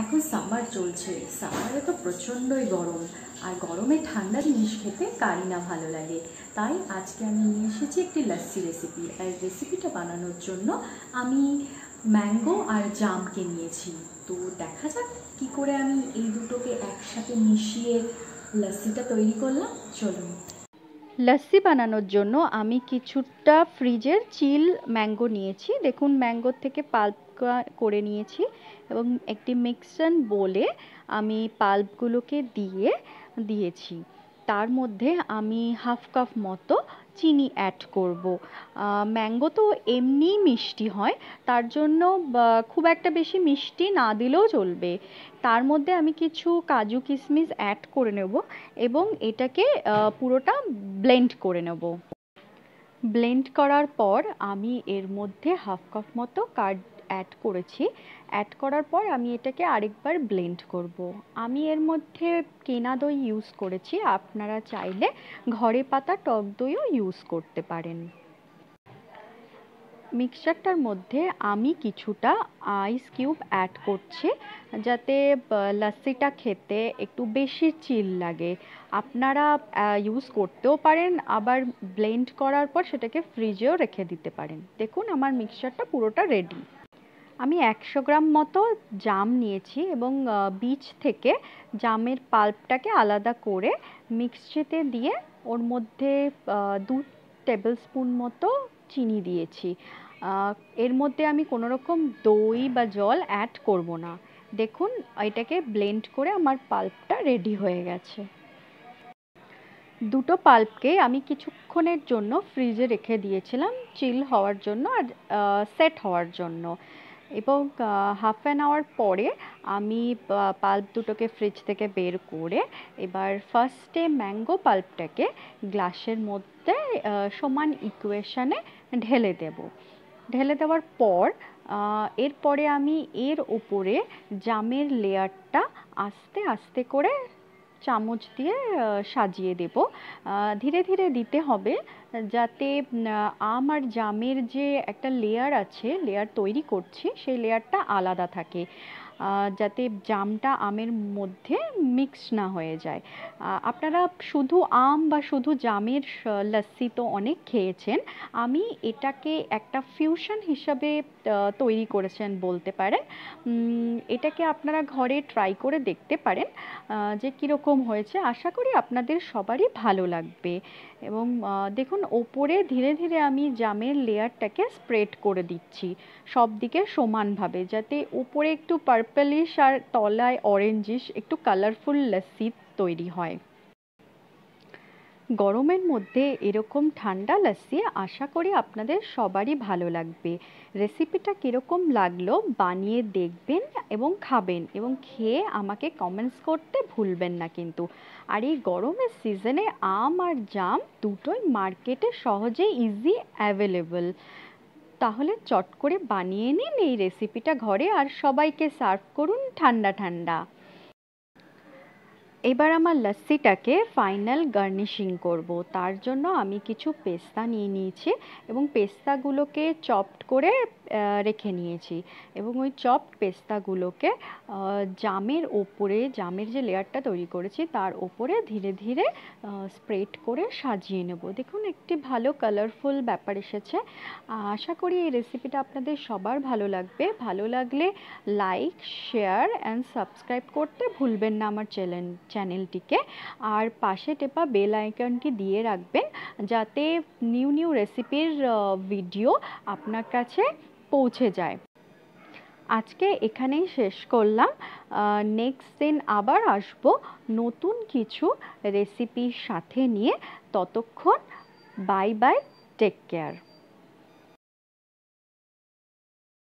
এখন সামার চলছে। সামারে তো প্রচণ্ডই গরম। আর গরমে ঠান্ডা জিনিস খেতে কারি না ভালো লাগে। তাই আজকে আমি নিয়ে এসেছি একটি লাস্সি রেসিপি। আর রেসিপিটা বানানোর জন্য আমি ম্যাঙ্গো আর জামকে নিয়েছি। তো দেখা যাক কি করে আমি এই দুটোকে একসাথে মিশিয়ে লাস্সিটা তৈরি করলাম। চলুন। লস্যি বানানোর জন্য আমি কিছুটা ফ্রিজের চিল ম্যাঙ্গো নিয়েছি। দেখুন ম্যাঙ্গোর থেকে পাল্প করে নিয়েছি এবং একটি মিক্সন বলে আমি পাল্পগুলোকে দিয়ে, দিয়েছি। তার মধ্যে আমি হাফ কাপ মতো চিনি অ্যাড করব। ম্যাঙ্গো তো এমনিই মিষ্টি হয়, তার জন্য খুব একটা বেশি মিষ্টি না দিলেও চলবে। তার মধ্যে আমি কিছু কাজু কিশমিশ অ্যাড করে নেব এবং এটাকে পুরোটা ব্লেন্ড করে নেব। ব্লেন্ড করার পর আমি এর মধ্যে হাফ কাপ মতো কার্ড অ্যাড করেছি। অ্যাড করার পর আমি এটাকে আরেকবার ব্লেন্ড করব। আমি এর মধ্যে কেনা দই ইউজ করেছি। আপনারা চাইলে ঘরে পাতা, টক দইও ইউজ করতে পারেন। মিক্সচারটার মধ্যে আমি কিছুটা আইস কিউব অ্যাড করছি, যাতে লাস্সিটা খেতে একটু বেশি চিল লাগে। আপনারা ইউজ করতেও পারেন, আবার ব্লেন্ড করার পর সেটাকে ফ্রিজেও রেখে দিতে পারেন। দেখুন, আমার মিক্সচারটা পুরোটা রেডি আমি একশো গ্রাম মতো জাম নিয়েছি এবং বীজ থেকে জামের পাল্পটাকে আলাদা করে মিক্সিতে দিয়ে ওর মধ্যে দু টেবিল স্পুন মতো চিনি দিয়েছি। এর মধ্যে আমি কোনো রকম দই বা জল অ্যাড করব না। দেখুন, এটাকে ব্লেন্ড করে আমার পাল্পটা রেডি হয়ে গেছে। দুটো পাল্পকে আমি কিছুক্ষণের জন্য ফ্রিজে রেখে দিয়েছিলাম চিল হওয়ার জন্য আর সেট হওয়ার জন্য। এবং হাফ অ্যান আওয়ার পরে আমি পাল্প দুটোকে ফ্রিজ থেকে বের করে এবার ফার্স্টে ম্যাঙ্গো পাল্পটাকে গ্লাসের মধ্যে সমান ইকুয়েশানে ঢেলে দেব। ঢেলে দেওয়ার পর এরপরে আমি এর ওপরে জামের লেয়ারটা আস্তে আস্তে করে চামচ দিয়ে সাজিয়ে দেব। ধীরে ধীরে দিতে হবে, যাতে আম আর জামের যে একটা লেয়ার আছে লেয়ার তৈরি করছি, সেই লেয়ারটা আলাদা থাকে। যাতে জামটা আমের মধ্যে মিক্স না হয়ে যায়। আপনারা শুধু আম বা শুধু জামের লস্যি তো অনেক খেয়েছেন। আমি এটাকে একটা ফিউশন হিসাবে তৈরি করেছেন বলতে পারেন। এটাকে আপনারা ঘরে ট্রাই করে দেখতে পারেন যে কীরকম হয়েছে। আশা করি আপনাদের সবারই ভালো লাগবে। এবং দেখুন, ওপরে ধীরে ধীরে আমি জামের লেয়ারটাকে স্প্রেড করে দিচ্ছি। সব দিকে সমানভাবে, যাতে উপরে একটু পার্পলিশ আর তলায় অরেঞ্জিশ একটু কালারফুল লস্যি তৈরি হয়। গরমের মধ্যে এরকম ঠান্ডা লস্যি আশা করি আপনাদের সবারই ভালো লাগবে। রেসিপিটা কীরকম লাগল বানিয়ে দেখবেন এবং খাবেন এবং খেয়ে আমাকে কমেন্টস করতে ভুলবেন না কিন্তু। আর এই গরমের সিজনে আম আর জাম দুটোই মার্কেটে সহজে ইজি অ্যাভেলেবল তাহলে চট করে বানিয়ে নিন এই রেসিপিটা ঘরে আর সবাইকে সার্ভ করুন ঠান্ডা ঠান্ডা। এবার আমার লস্যিটাকে ফাইনাল গার্নিশিং করব। তার জন্য আমি কিছু পেস্তা নিয়ে নিয়েছি এবং পেস্তাগুলোকে চপড করে রেখে নিয়েছি। এবং ওই চপড পেস্তাগুলোকে জামের ওপরে, জামের যে লেয়ারটা তৈরি করেছি তার ওপরে ধীরে ধীরে স্প্রেড করে সাজিয়ে নেব। দেখুন একটি ভালো কালারফুল ব্যাপার এসেছে। আশা করি এই রেসিপিটা আপনাদের সবার ভালো লাগবে। ভালো লাগলে লাইক শেয়ার অ্যান্ড সাবস্ক্রাইব করতে ভুলবেন না আমার চ্যানেল চ্যানেলটিকে। আর পাশে টেপা বেল আইকনটি দিয়ে রাখবেন যাতে নিউ নিউ রেসিপির ভিডিও আপনার কাছে পৌঁছে যায়। আজকে এখানেই শেষ করলাম। নেক্সট দিন আবার আসব নতুন কিছু রেসিপির সাথে নিয়ে। ততক্ষণ বাই বাই টেক কেয়ার